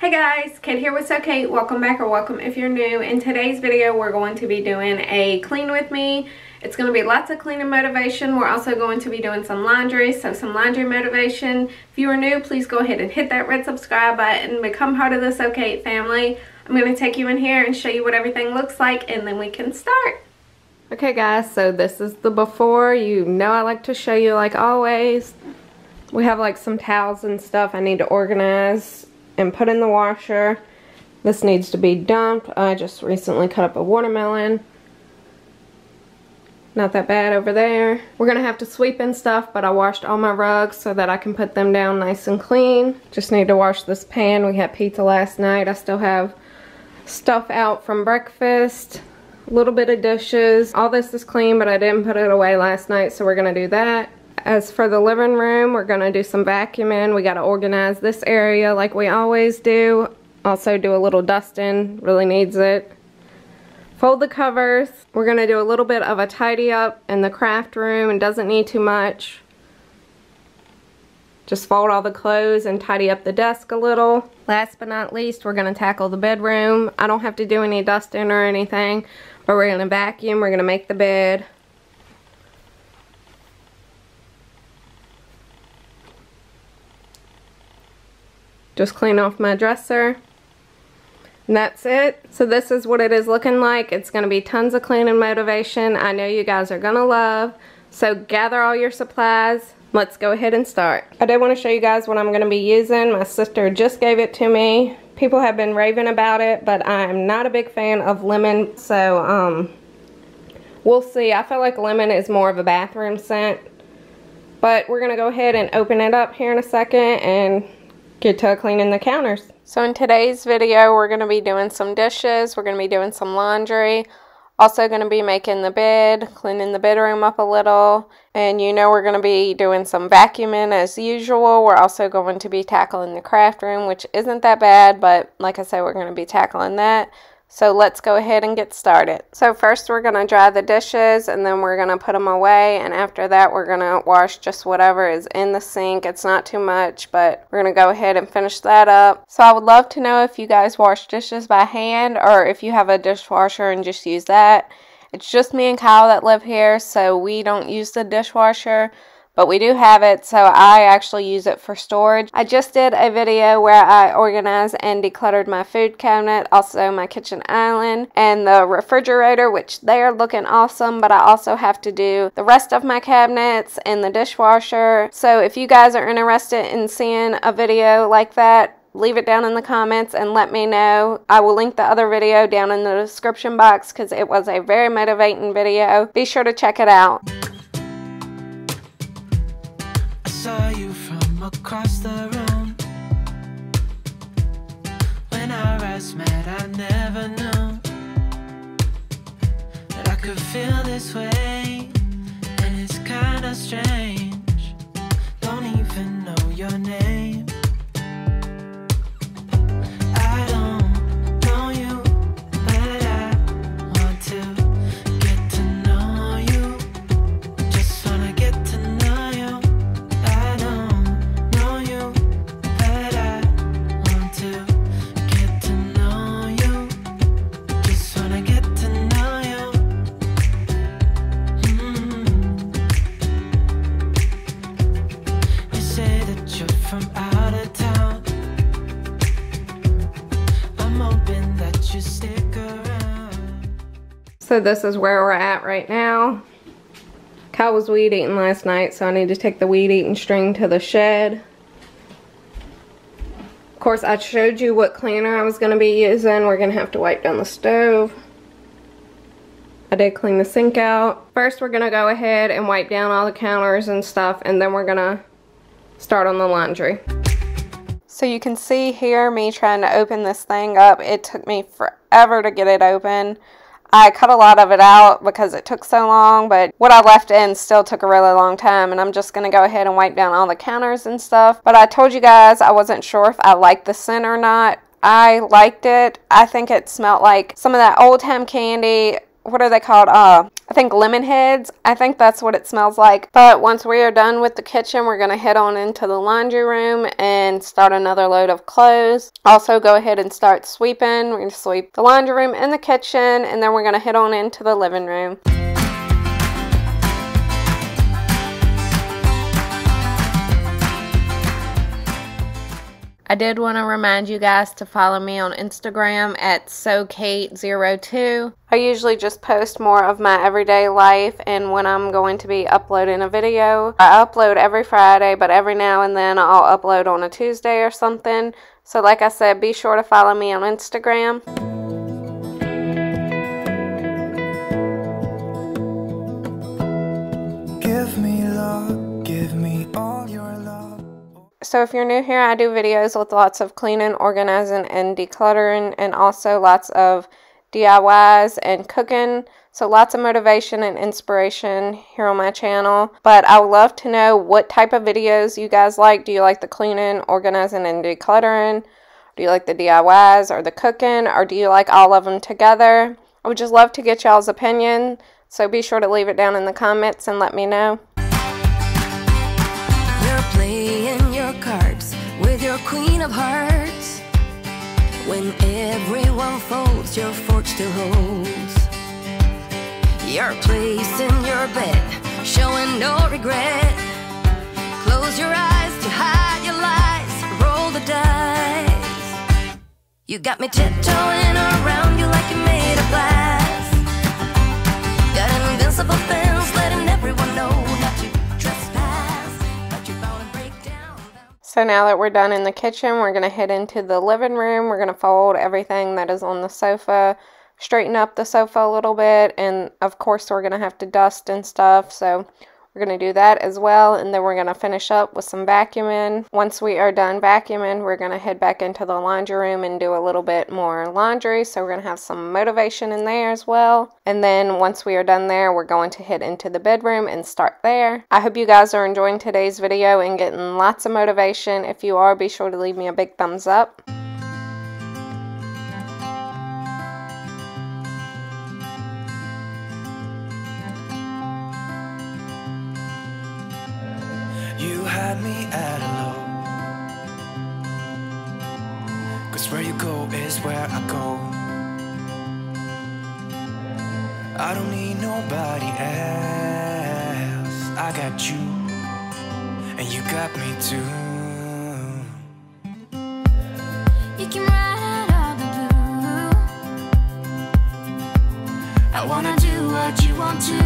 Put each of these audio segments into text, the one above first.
Hey guys, Kate here with So Kate. Welcome back or welcome if you're new. In today's video, we're going to be doing a clean with me. It's going to be lots of cleaning motivation. We're also going to be doing some laundry, so some laundry motivation. If you are new, please go ahead and hit that red subscribe button. Become part of the So Kate family. I'm going to take you in here and show you what everything looks like and then we can start. Okay guys, so this is the before. You know I like to show you like always. We have like some towels and stuff I need to organize and put in the washer. This needs to be dumped. I just recently cut up a watermelon. Not that bad over there. We're to have to sweep and stuff, but I washed all my rugs so that I can put them down nice and clean. Just need to wash this pan. We had pizza last night. I still have stuff out from breakfast. A little bit of dishes. All this is clean, but I didn't put it away last night, so we're to do that. As for the living room, we're going to do some vacuuming. We got to organize this area like we always do. Also do a little dusting, really needs it. Fold the covers. We're going to do a little bit of a tidy up in the craft room and doesn't need too much. Just fold all the clothes and tidy up the desk a little. Last but not least, we're going to tackle the bedroom. I don't have to do any dusting or anything, but we're going to vacuum. We're going to make the bed. Just clean off my dresser. And that's it. So this is what it is looking like. It's going to be tons of cleaning motivation. I know you guys are going to love. So gather all your supplies. Let's go ahead and start. I did want to show you guys what I'm going to be using. My sister just gave it to me. People have been raving about it, but I'm not a big fan of lemon. So, um, we'll see. I feel like lemon is more of a bathroom scent. But we're going to go ahead and open it up here in a second and get to cleaning the counters. So in today's video, we're going to be doing some dishes. We're going to be doing some laundry. Also going to be making the bed, cleaning the bedroom up a little. And you know we're going to be doing some vacuuming as usual. We're also going to be tackling the craft room, which isn't that bad. But like I said, we're going to be tackling that. So let's go ahead and get started. So first we're going to dry the dishes and then we're going to put them away and after that we're going to wash just whatever is in the sink. It's not too much but we're going to go ahead and finish that up. So I would love to know if you guys wash dishes by hand or if you have a dishwasher and just use that. It's just me and Kyle that live here so we don't use the dishwasher but we do have it so I actually use it for storage. I just did a video where I organized and decluttered my food cabinet, also my kitchen island and the refrigerator which they are looking awesome but I also have to do the rest of my cabinets and the dishwasher. So if you guys are interested in seeing a video like that leave it down in the comments and let me know. I will link the other video down in the description box because it was a very motivating video. Be sure to check it out. Across the room. When our eyes met I never knew That I could feel this way. And it's kinda strange. Don't even know your name So this is where we're at right now. Kyle was weed eating last night, so I need to take the weed eating string to the shed. Of course, I showed you what cleaner I was going to be using. We're going to have to wipe down the stove. I did clean the sink out. First, we're going to go ahead and wipe down all the counters and stuff, and then we're going to start on the laundry. So you can see here me trying to open this thing up. It took me forever to get it open. I cut a lot of it out because it took so long, but what I left in still took a really long time, and I'm just going to go ahead and wipe down all the counters and stuff. But I told you guys I wasn't sure if I liked the scent or not. I liked it. I think it smelled like some of that old time candy what are they called? Uh, I think lemon heads. I think that's what it smells like. But once we are done with the kitchen, we're going to head on into the laundry room and start another load of clothes. Also, go ahead and start sweeping. We're going to sweep the laundry room and the kitchen, and then we're going to head on into the living room. I did want to remind you guys to follow me on Instagram at SoKate02. I usually just post more of my everyday life and when I'm going to be uploading a video. I upload every Friday, but every now and then I'll upload on a Tuesday or something. So like I said, be sure to follow me on Instagram. So if you're new here, I do videos with lots of cleaning, organizing, and decluttering, and also lots of DIYs and cooking. So lots of motivation and inspiration here on my channel. But I would love to know what type of videos you guys like. Do you like the cleaning, organizing, and decluttering? Do you like the DIYs or the cooking? Or do you like all of them together? I would just love to get y'all's opinion. So be sure to leave it down in the comments and let me know. Queen of hearts. When everyone folds, your fork still holds. Your place in your bed, showing no regret. Close your eyes to hide your lies, roll the dice. You got me tiptoeing around you like you're made of glass. Got invincible fence, letting everyone know So now that we're done in the kitchen, we're going to head into the living room. We're going to fold everything that is on the sofa, straighten up the sofa a little bit, and of course we're going to have to dust and stuff. So we're going to do that as well, and then we're going to finish up with some vacuuming. Once we are done vacuuming, we're going to head back into the laundry room and do a little bit more laundry. So we're going to have some motivation in there as well. And then once we are done there, we're going to head into the bedroom and start there. I hope you guys are enjoying today's video and getting lots of motivation. If you are, be sure to leave me a big thumbs up. Me at hello Cause where you go is where I go. I don't need nobody else. I got you And you got me too. You can ride all the blue. I wanna do what you want to.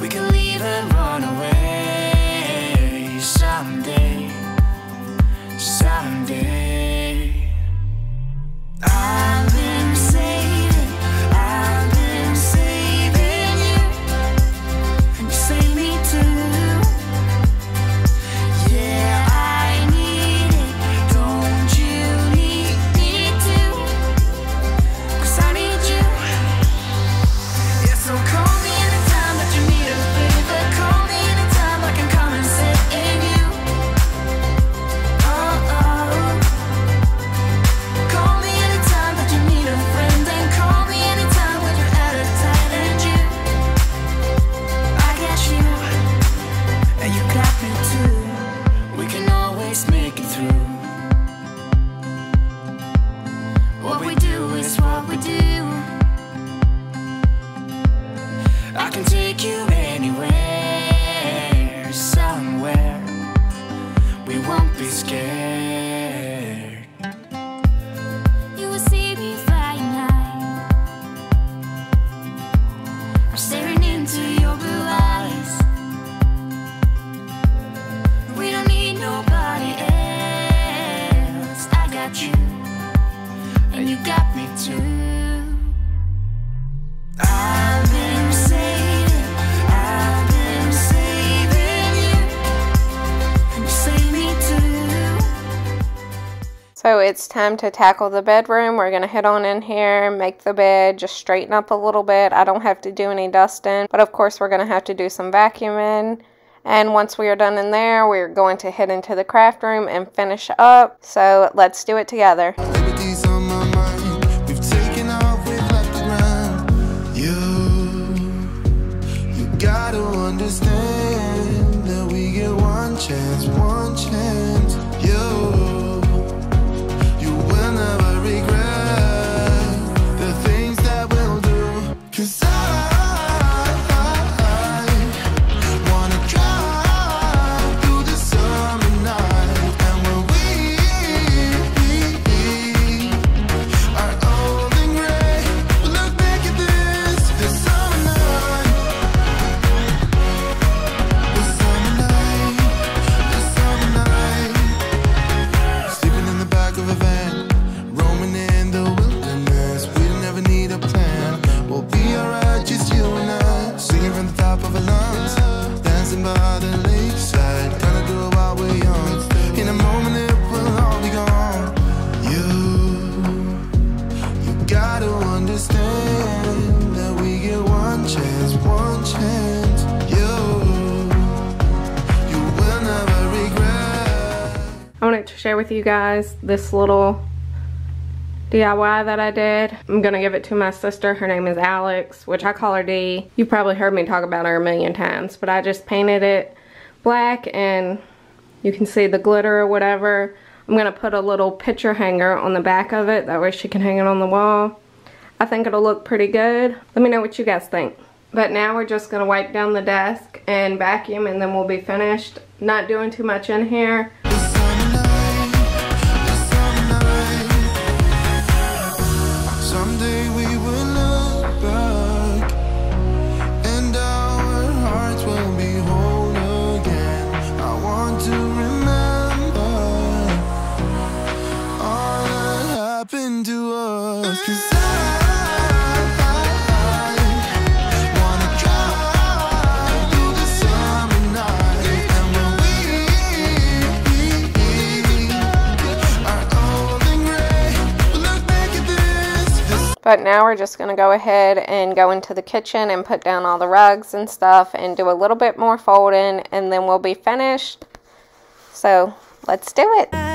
We can leave and run away So it's time to tackle the bedroom. We're going to head on in here, make the bed, just straighten up a little bit. I don't have to do any dusting, but of course we're going to have to do some vacuuming. And once we are done in there, we're going to head into the craft room and finish up. So let's do it together. Share with you guys this little DIY that I did. I'm gonna give it to my sister. Her name is Alex, which I call her D. You probably heard me talk about her a million times, but I just painted it black and you can see the glitter or whatever. I'm gonna put a little picture hanger on the back of it. That way she can hang it on the wall. I think it'll look pretty good. Let me know what you guys think. But now we're just gonna wipe down the desk and vacuum and then we'll be finished. Not doing too much in here. But now we're just gonna go ahead and go into the kitchen and put down all the rugs and stuff and do a little bit more folding and then we'll be finished. So let's do it.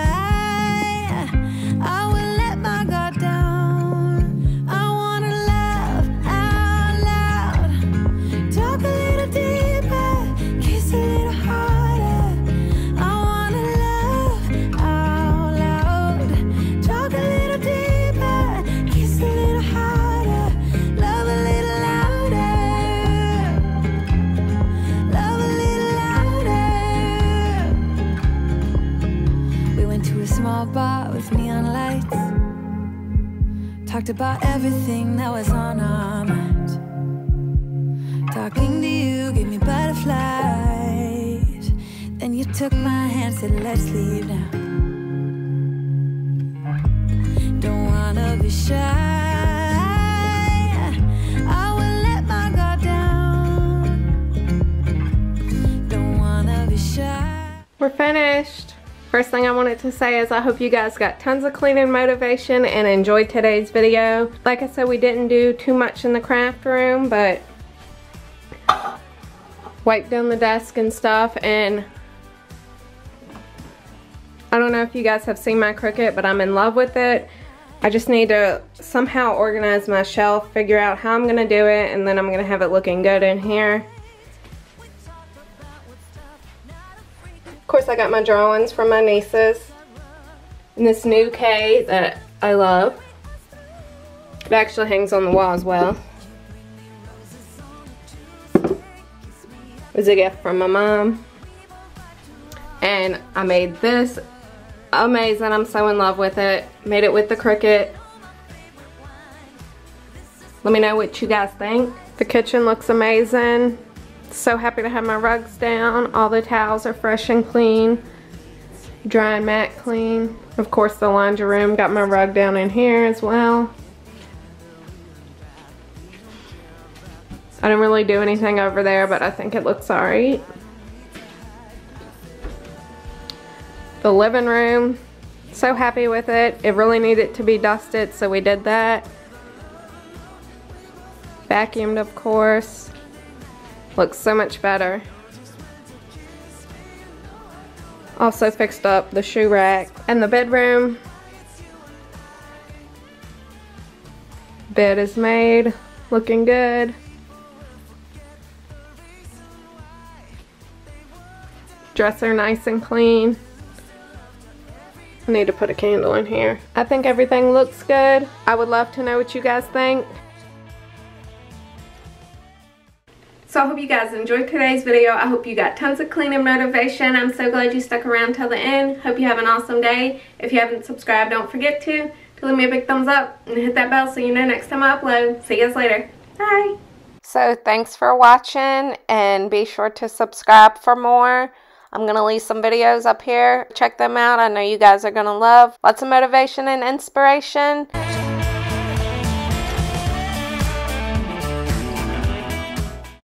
Bar with neon lights. Talked about everything that was on our minds. Talking to you gave me butterflies. Then you took my hand, said, Let's leave now. Don't wanna be shy. We're finished. First thing I wanted to say is I hope you guys got tons of cleaning motivation and enjoyed today's video. Like I said, we didn't do too much in the craft room, but wiped down the desk and stuff and I don't know if you guys have seen my Cricut, but I'm in love with it. I just need to somehow organize my shelf, figure out how I'm going to do it, and then I'm going to have it looking good in here. Of course, I got my drawings from my nieces. And this new K that I love. It actually hangs on the wall as well. It was a gift from my mom. And I made this amazing. I'm so in love with it. Made it with the Cricut. Let me know what you guys think. The kitchen looks amazing. So happy to have my rugs down. All the towels are fresh and clean. Dry and mat clean. Of course the laundry room. Got my rug down in here as well. I didn't really do anything over there, but I think it looks alright. The living room, so happy with it. It really needed to be dusted, so we did that. Vacuumed, of course. Looks so much better. Also fixed up the shoe rack and the bedroom. Bed is made, looking good. dresser nice and clean. I need to put a candle in here. I think everything looks good. I would love to know what you guys think. So I hope you guys enjoyed today's video. I hope you got tons of cleaning motivation. I'm so glad you stuck around till the end. Hope you have an awesome day. If you haven't subscribed, don't forget to. To leave me a big thumbs up and hit that bell so you know next time I upload. See you guys later. Bye. So thanks for watching and be sure to subscribe for more. I'm going to leave some videos up here. Check them out. I know you guys are going to love. Lots of motivation and inspiration.